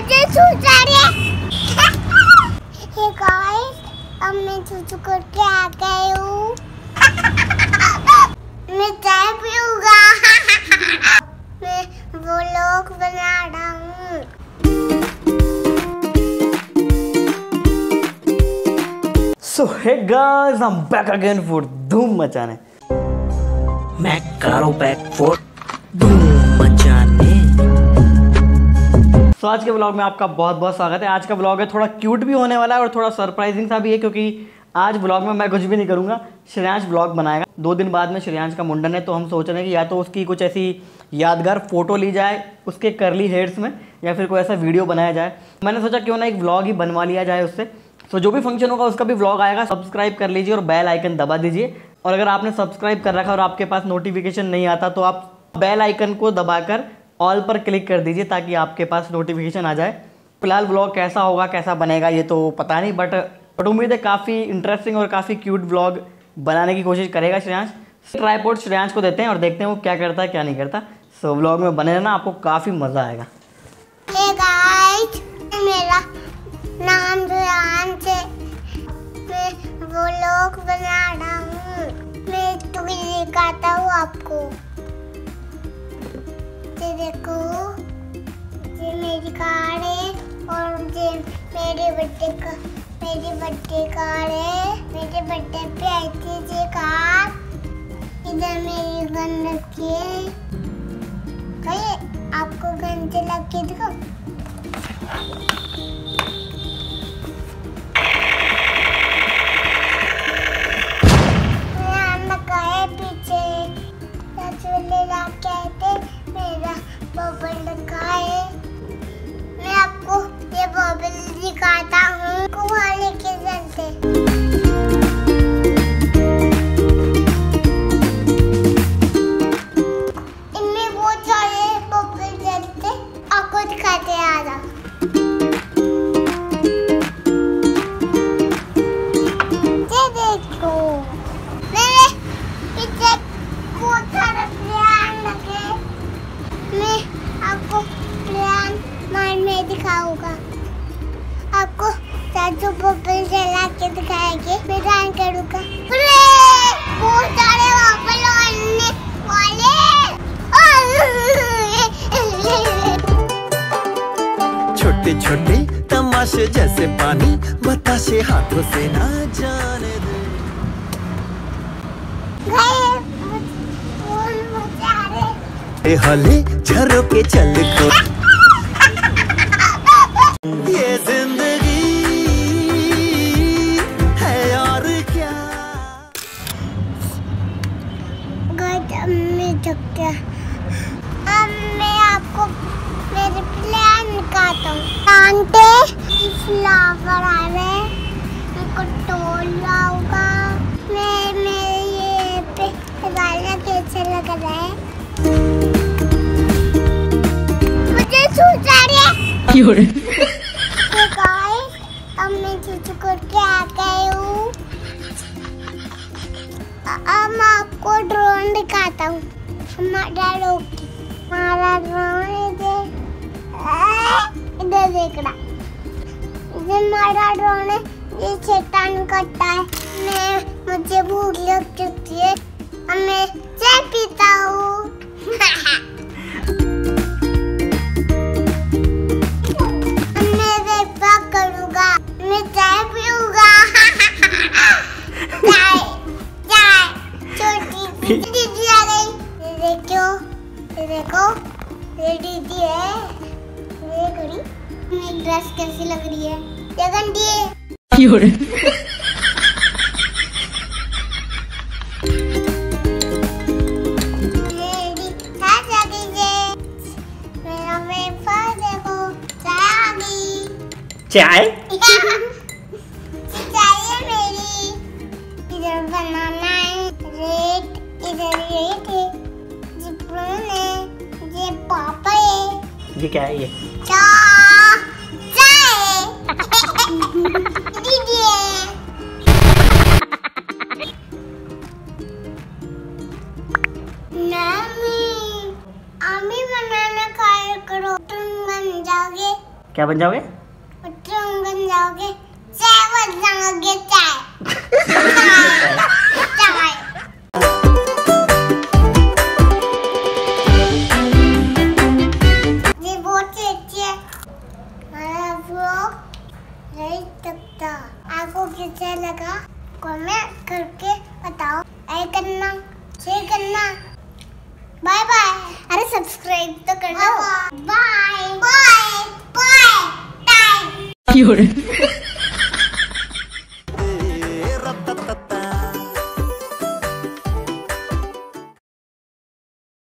मुझे चूचा हे। गाइस अब मैं चूचू करके आ गई हूँ। मैं चाय पीऊँगा। मैं वो लोग बना रहा हूँ। So hey guys I am back again for धूम मचाने मैं कारो बैक फॉर धूम सो आज के ब्लॉग में आपका बहुत बहुत स्वागत है। आज का ब्लॉग है, थोड़ा क्यूट भी होने वाला है और थोड़ा सरप्राइजिंग सा भी है, क्योंकि आज ब्लॉग में मैं कुछ भी नहीं करूँगा। श्रेयांश ब्लॉग बनाएगा। दो दिन बाद में श्रेयांश का मुंडन है तो हम सोच रहे हैं कि या तो उसकी कुछ ऐसी यादगार फ़ोटो ली जाए, उसके करली हेयर्स में, या फिर कोई ऐसा वीडियो बनाया जाए। मैंने सोचा क्यों ना एक ब्लॉग ही बनवा लिया जाए उससे। सो जो भी फ़ंक्शन होगा, उसका भी ब्लॉग आएगा। सब्सक्राइब कर लीजिए और बेल आइकन दबा दीजिए। और अगर आपने सब्सक्राइब कर रखा और आपके पास नोटिफिकेशन नहीं आता तो आप बेल आइकन को दबाकर ऑल पर क्लिक कर दीजिए ताकि आपके पास नोटिफिकेशन आ जाए। फ़िलहाल ब्लॉग कैसा होगा, कैसा बनेगा, ये तो पता नहीं बट बट उम्मीद है काफ़ी इंटरेस्टिंग और काफ़ी क्यूट ब्लॉग बनाने की कोशिश करेगा श्रेयांश। ट्राईपोर्ट श्रेयांश को देते हैं और देखते हैं वो क्या करता है, क्या नहीं करता। सो ब्लॉग में बने रहना, आपको काफ़ी मज़ा आएगा। हे गाइस मेरा नाम रेहान है। मैं वो लोग बना रहा हूँ। मैं तो हूँ आपको। ये देखो, ये मेरी कार है और ये मेरे बर्थडे का, मेरी बर्थडे कार है। मेरे बर्थडे पे आई थी ये कार। इधर मेरी गन रखी है। कहीं आपको गन चला के दिखाओ बबल रखा है। मैं आपको ये बबल दिखाता हूँ। को के चलते। दिखाऊँगा। आपको चाचू बबल जला के दिखाएँगे। मैं डांस करूँगा बहुत सारे आने वाले। छोटे छोटे तमाशे जैसे पानी बताशे हाथों से ना जाने दे। हले झरोके चल को। आ रहे हैं मेरे तोड़ना होगा मैं मेरे ये पे गाना कैसे लग रहा है। मुझे सूझा रे? तो गाइस अब मैं चूचू करके आ गई हूँ। अब मैं आपको ड्रोन दिखाता हूँ। हमारा रोकी हमारा ड्रोन इधर इधर देख रहा। ये हमारा ड्रोन ये शैतान करता है। मैं, मुझे भूख लग चुकी है। अब मैं चाय पीता हूँ। ये देखो, ये दीदी है। ये घड़ी मेरी ड्रेस कैसी लग रही है? ये गंदी चाय है मेरा चाय चाय चाहिए इधर बनाना है रेड इधर रेड है ये ब्राउन है ये पापा है ये क्या है ये बन जाओगे क्या बन जाओगे? बन जाओगे चाय बन जाओगे चाय आपको कैसा लगा कमेंट करके बताओ लाइक करना शेयर करना बाय बाय अरे सब्सक्राइब तो कर दो। Bye bye bye bye